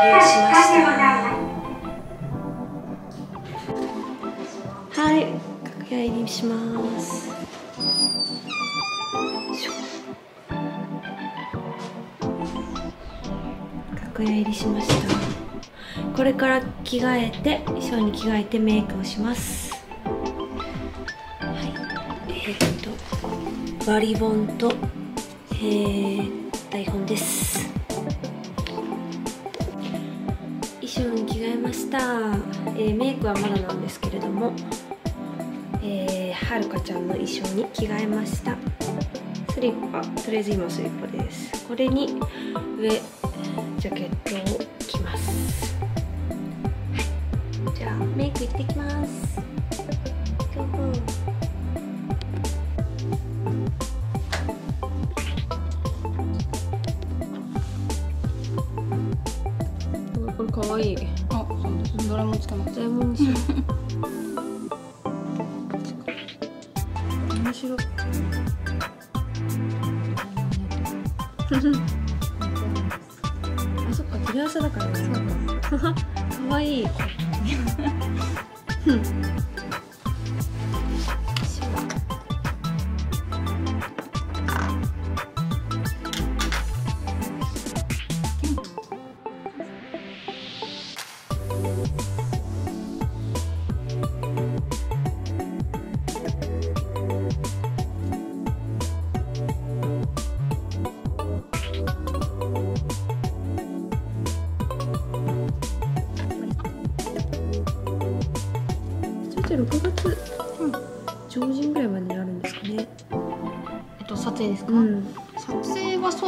入しましたはい楽屋入りします楽屋入りしましたこれから着替えて衣装に着替えてメイクをしますはいえー、っとバリボンとえー、台本です衣装に着替えました、えー、メイクはまだなんですけれどもえー、はるかちゃんの衣装に着替えました。スリッパとりあえず今スリッパです。これに上ジャケットを着ます。じゃあメイク行ってきます。いいあ、そうです。ドラえもんつけます。ドラえもんにしよう面白いあそっかテレ朝だからねかわいいうん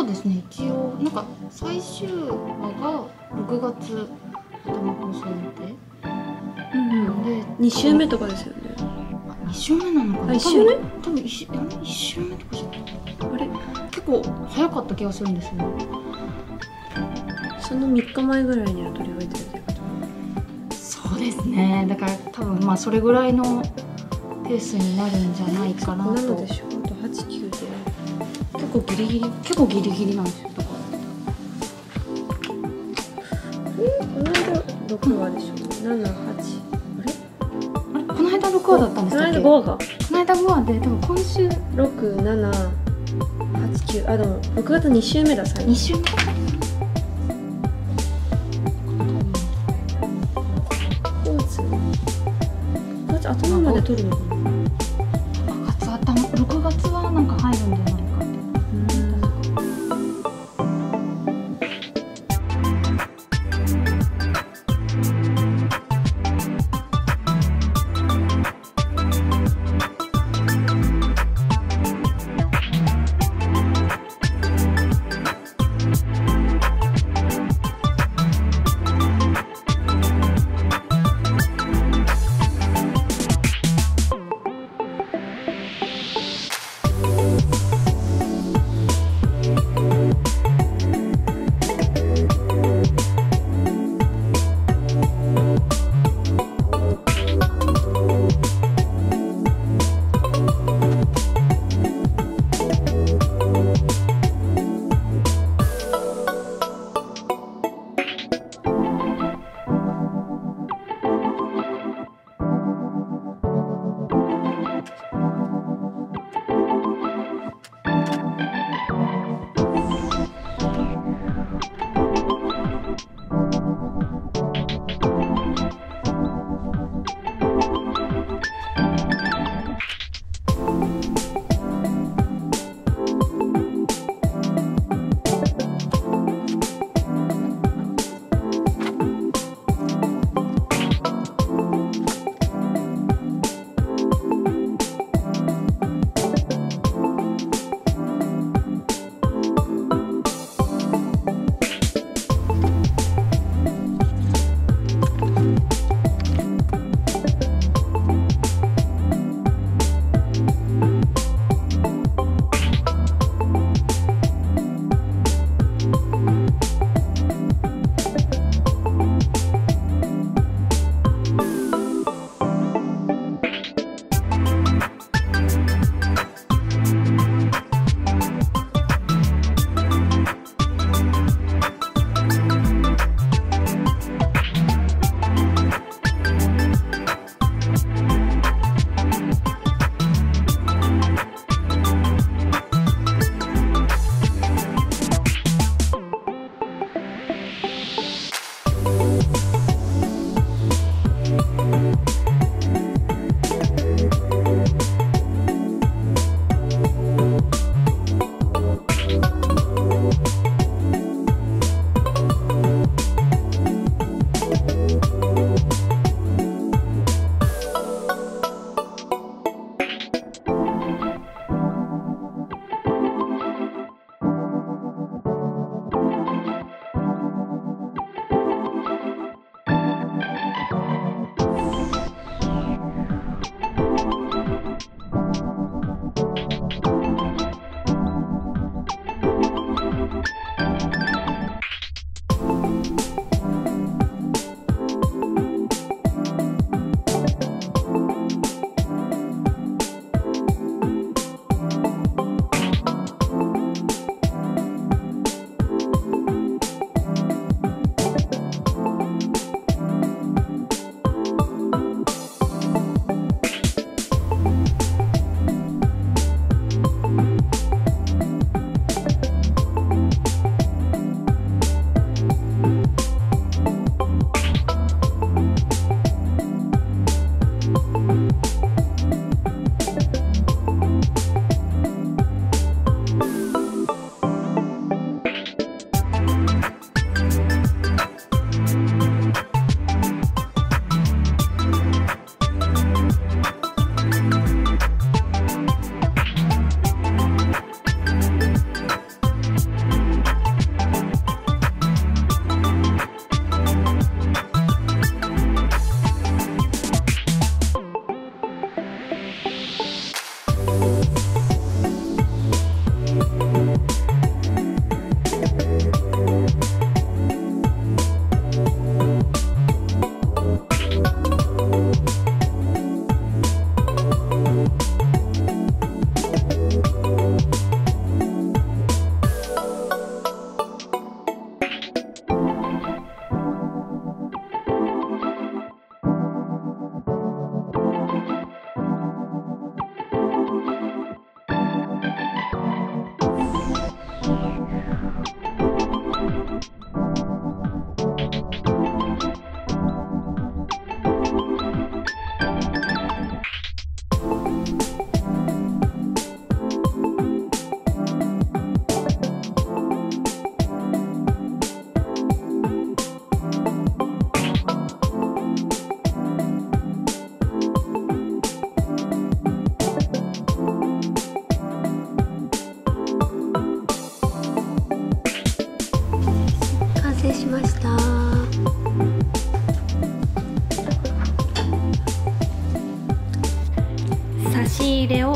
そうですね。一応なんか最終話が6月頭放送予定。うんで、2週目とかですよねあ二週目なのかな。あ一週目？多分多分一週目とかじゃない。あれ？結構早かった気がするんですよね。その3日前ぐらいには撮り終えてるってこと？そうですね。だから多分まあそれぐらいのペースになるんじゃないかなとなので。しょあと89で結構ギリギリ結構ギリギリなんですよ。だからこの間6話でしょ78あれあれ？この間6話だったんでこの間？5話かこの間5話で多分今週6789あでも6月2週目だ最後2週目5月？5月？頭まで撮るのかな？6月頭？6月はなんか入るんじゃないか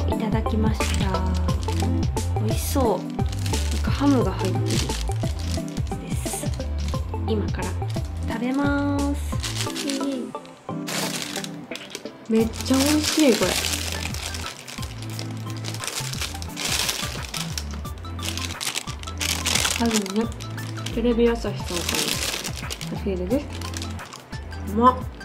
いただきました。美味しそう。なんかハムが入ってるです。今から食べます。めっちゃ美味しいこれ。最後にねテレビ朝日さんからの差し入れです。うまっ。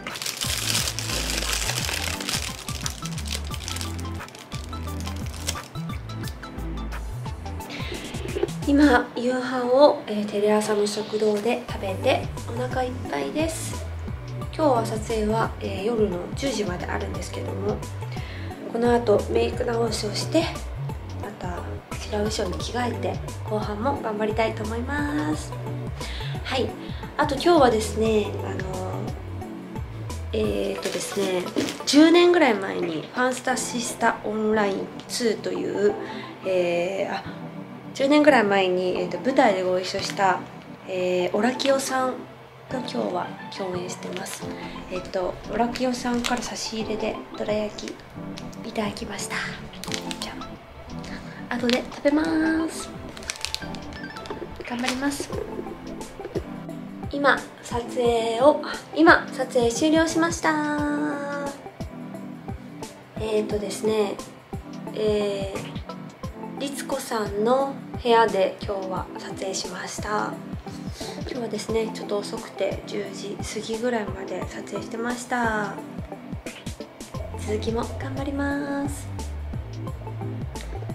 今夕飯を、えーテレ朝の食堂で食べてお腹いっぱいです。今日は撮影は、えー夜の10時まであるんですけどもこの後メイク直しをしてまた違う衣装に着替えて後半も頑張りたいと思います。はい。あと今日はですねあのえー、っとですね10年ぐらい前に「ファンスタシスタオンライン2」という、えーあ10年ぐらい前に、えー、と舞台でご一緒した、えーオラキオさんと今日は共演してます。えっ、とオラキオさんから差し入れでどら焼きいただきました。じゃあ後で食べます。頑張ります。今撮影を今撮影終了しました。えっ、とですねえー子さんの部屋で今日は撮影しました。今日はですねちょっと遅くて10時過ぎぐらいまで撮影してました。続きも頑張ります。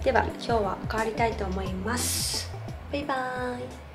では今日は帰りたいと思います。バイバーイ。